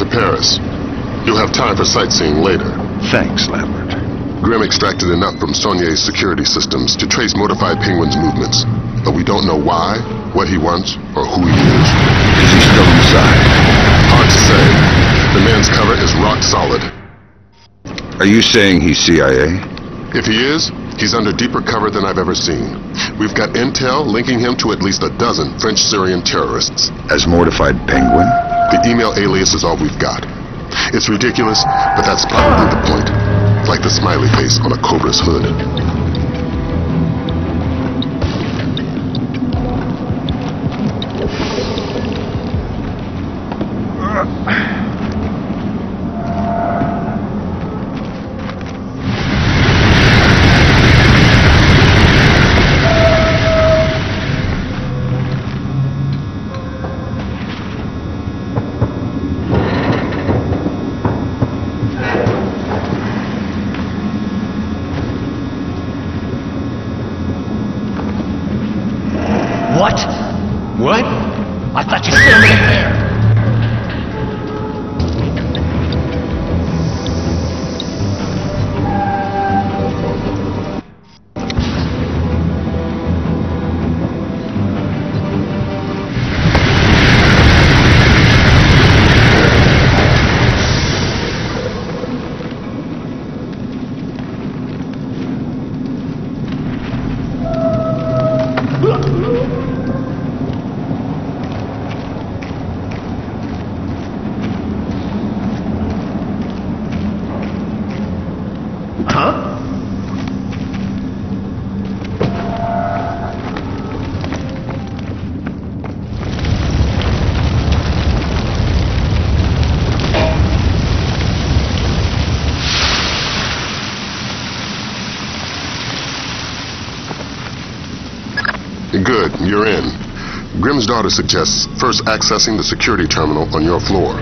to Paris. You'll have time for sightseeing later. Thanks, Lambert. Grim extracted enough from Saulnier's security systems to trace Mortified Penguin's movements, but we don't know why, what he wants, or who he is. Is he still inside? Hard to say. The man's cover is rock solid. Are you saying he's CIA? If he is, he's under deeper cover than I've ever seen. We've got intel linking him to at least a dozen French-Syrian terrorists. As Mortified Penguin? The email alias is all we've got. It's ridiculous, but that's probably the point. Like the smiley face on a cobra's hood. Daughter suggests first accessing the security terminal on your floor,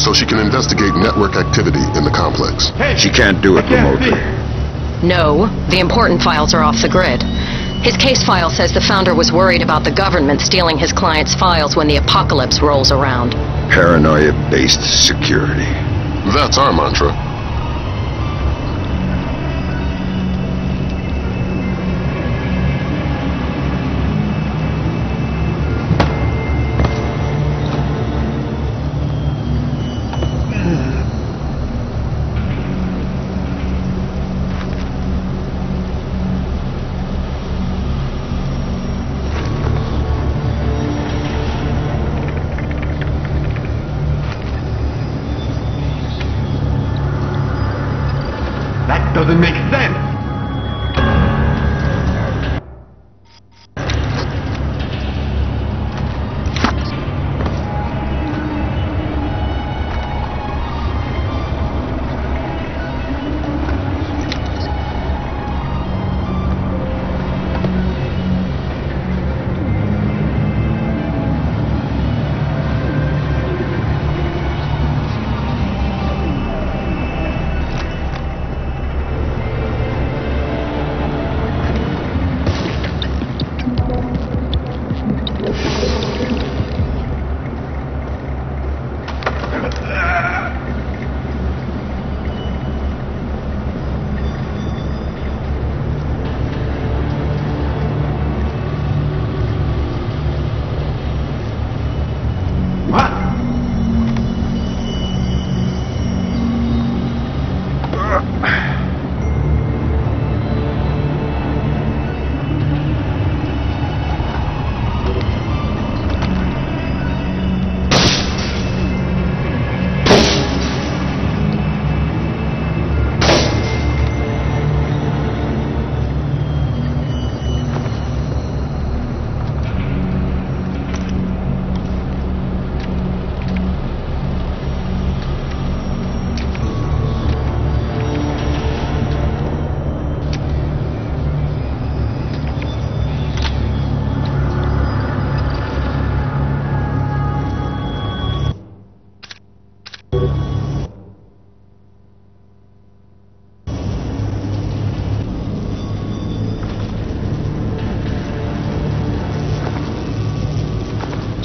so she can investigate network activity in the complex. She can't do it remotely. No, the important files are off the grid. His case file says the founder was worried about the government stealing his client's files when the apocalypse rolls around. Paranoia-based security. That's our mantra.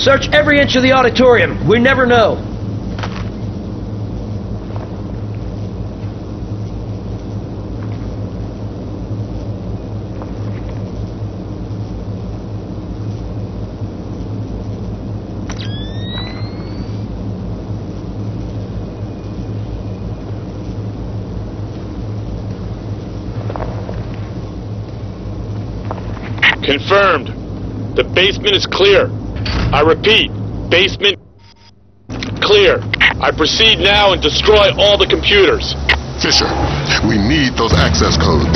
Search every inch of the auditorium. We never know. Confirmed. The basement is clear. I repeat, basement clear. I proceed now and destroy all the computers. Fisher, we need those access codes.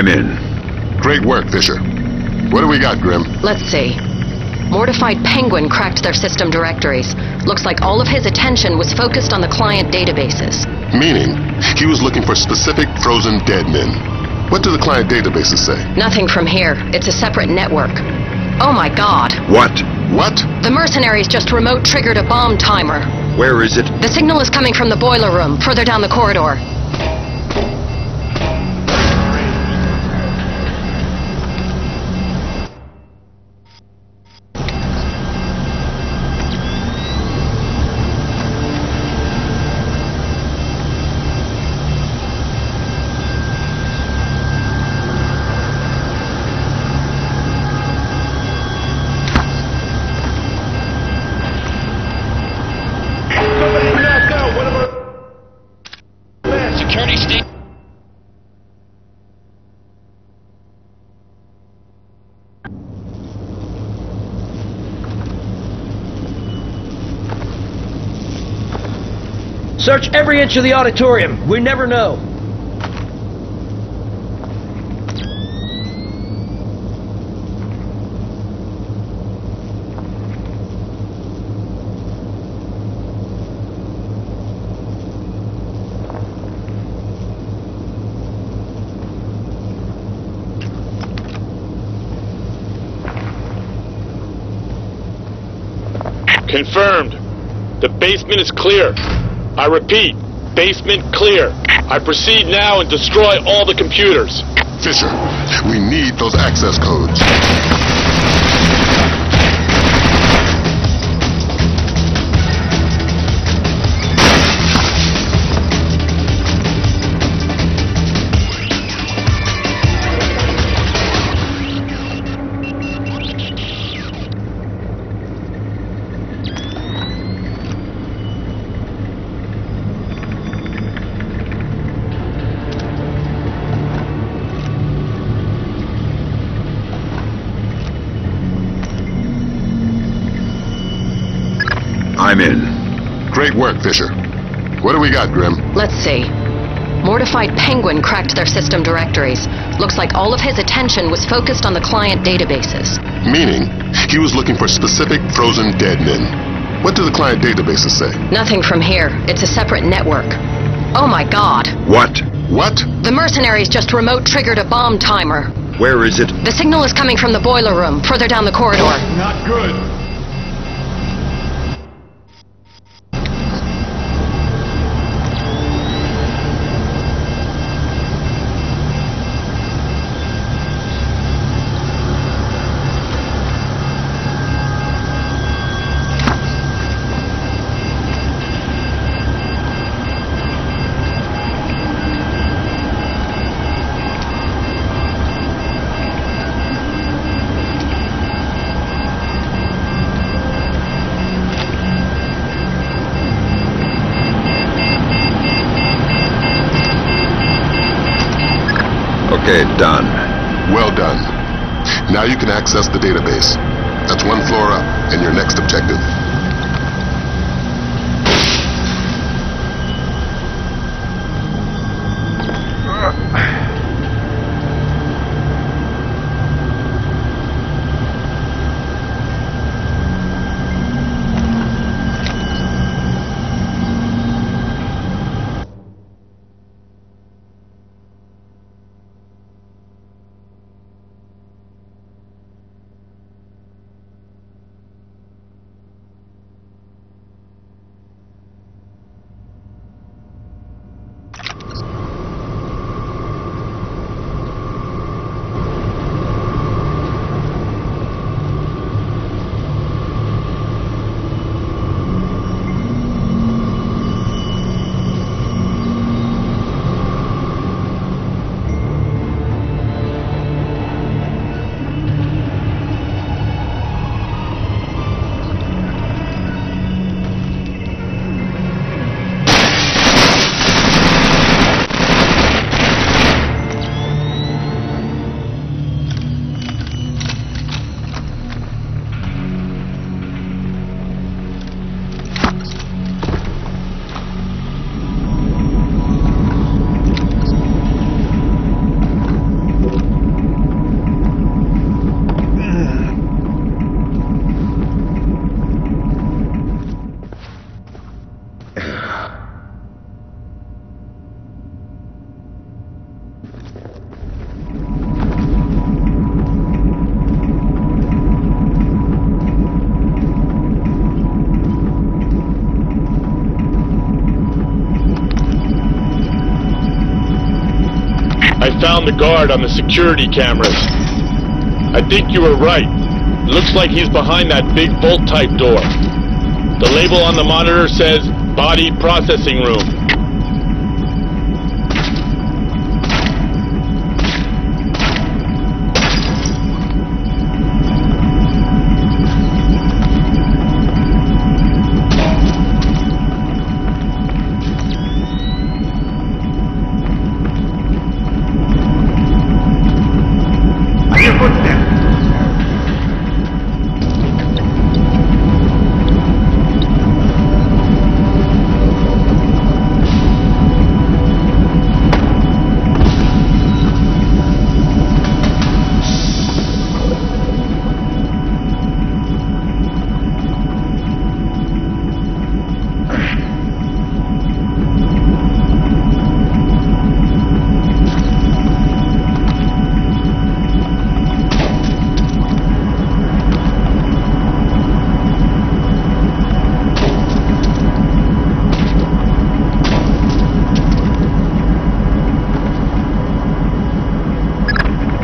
I'm in. Great work, Fisher. What do we got, Grim? Let's see. Mortified Penguin cracked their system directories. Looks like all of his attention was focused on the client databases. Meaning, he was looking for specific frozen dead men. What do the client databases say? Nothing from here. It's a separate network. Oh my god. What? What? The mercenaries just remote triggered a bomb timer. Where is it? The signal is coming from the boiler room, further down the corridor. Search every inch of the auditorium. We never know. Confirmed. The basement is clear. I repeat, basement clear. I proceed now and destroy all the computers. Fisher, we need those access codes. Work, Fisher. What do we got, Grim? Let's see. Mortified Penguin cracked their system directories. Looks like all of his attention was focused on the client databases. Meaning, he was looking for specific frozen dead men. What do the client databases say? Nothing from here. It's a separate network. Oh my god. What? What? The mercenaries just remote triggered a bomb timer. Where is it? The signal is coming from the boiler room, further down the corridor. Not good. Okay, done. Well done. Now you can access the database. That's one floor up, and your next objective. I found the guard on the security cameras. I think you were right. Looks like he's behind that big bolt-type door. The label on the monitor says Body Processing Room.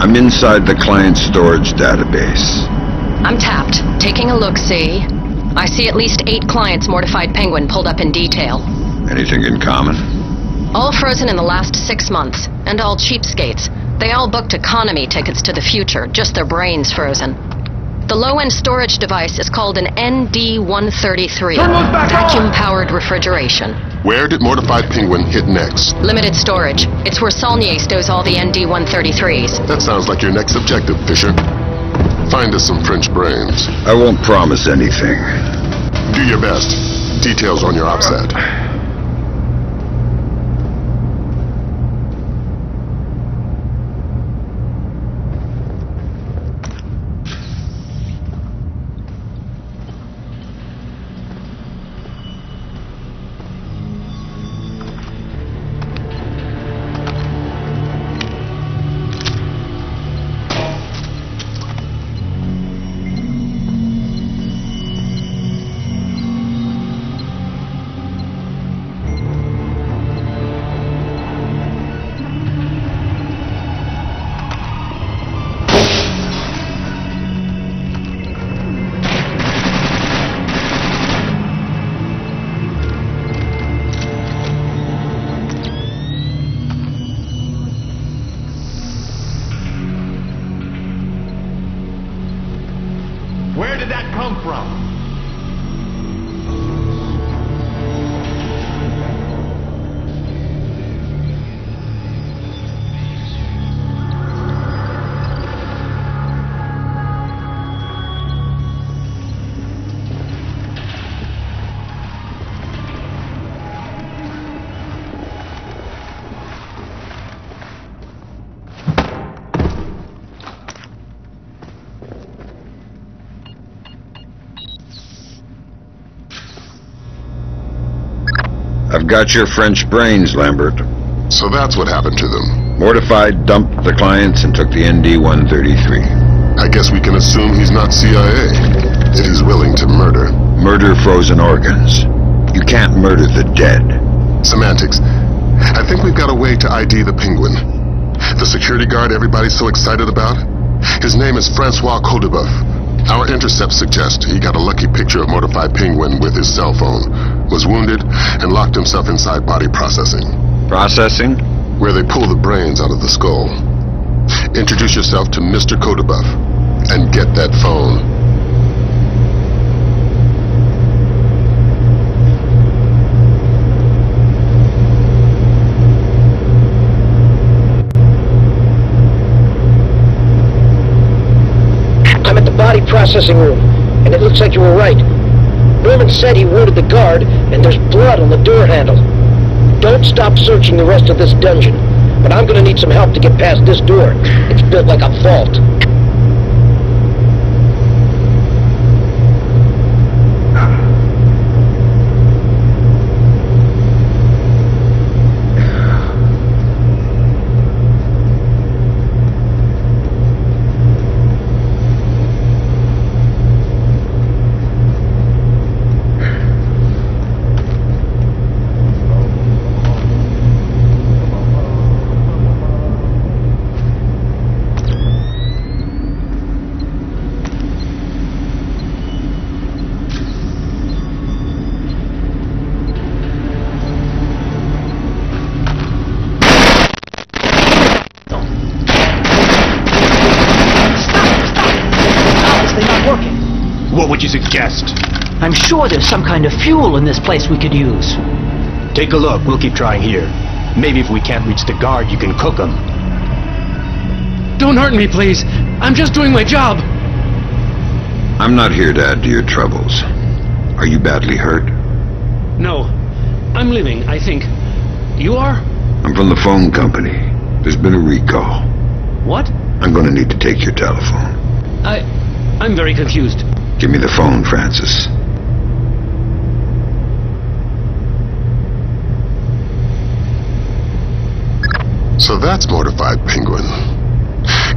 I'm inside the client storage database. I'm tapped. Taking a look-see. I see at least eight clients Mortified Penguin pulled up in detail. Anything in common? All frozen in the last six months, and all cheapskates. They all booked economy tickets to the future, just their brains frozen. The low-end storage device is called an ND-133. Turn those back on! Vacuum-powered refrigeration. Where did Mortified Penguin hit next? Limited storage. It's where Saulnier stows all the ND-133s. That sounds like your next objective, Fisher. Find us some French brains. I won't promise anything. Do your best. Details on your OPSAT. I've got your French brains, Lambert. So that's what happened to them. Mortified dumped the clients and took the ND-133. I guess we can assume he's not CIA. If he's willing to murder. Murder frozen organs. You can't murder the dead. Semantics. I think we've got a way to ID the penguin. The security guard everybody's so excited about? His name is Francois Codebeuf. Our intercepts suggest he got a lucky picture of Mortified Penguin with his cell phone, was wounded, and locked himself inside body processing, Processing? where they pull the brains out of the skull. Introduce yourself to Mr. Codebeuf, and get that phone. I'm at the body processing room, and it looks like you were right. Norman said he wounded the guard, and there's blood on the door handle. Don't stop searching the rest of this dungeon, but I'm gonna need some help to get past this door. It's built like a vault. What would you suggest? I'm sure there's some kind of fuel in this place we could use. Take a look. We'll keep trying here. Maybe if we can't reach the guard, you can cook them. Don't hurt me, please. I'm just doing my job. I'm not here to add to your troubles. Are you badly hurt? No. I'm living, I think. You are? I'm from the phone company. There's been a recall. What? I'm gonna need to take your telephone. I... I'm very confused. Give me the phone, Francis. So that's Mortified Penguin.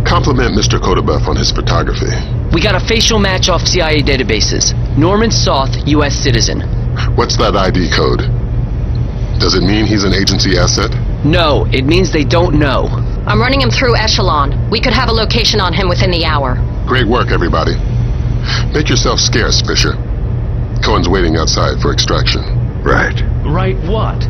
Compliment Mr. Codebeuf on his photography. We got a facial match off CIA databases. Norman Soth, U.S. citizen. What's that ID code? Does it mean he's an agency asset? No, it means they don't know. I'm running him through Echelon. We could have a location on him within the hour. Great work, everybody. Make yourself scarce, Fisher. Cohen's waiting outside for extraction. Right. Right what?